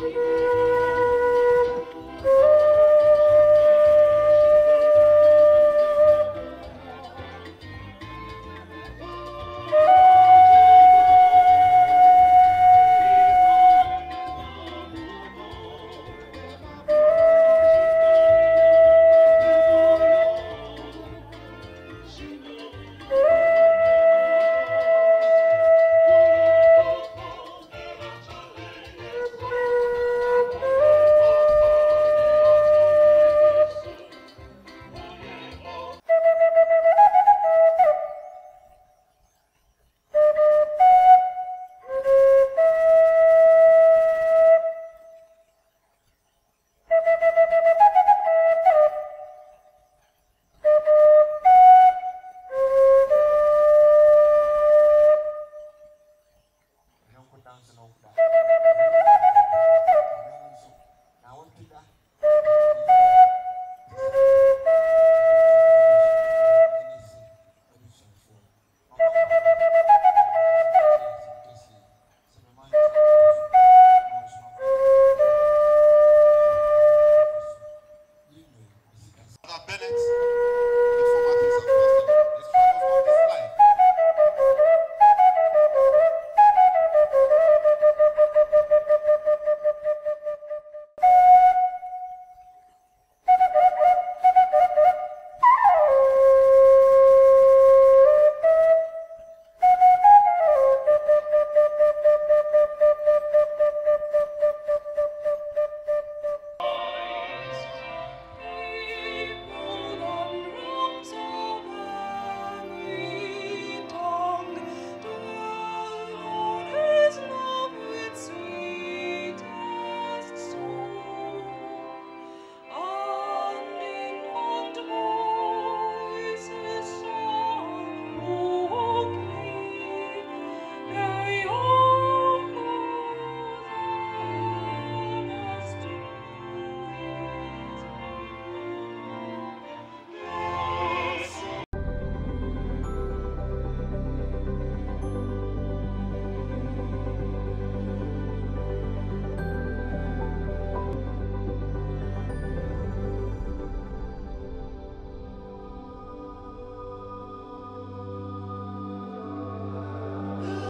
noite.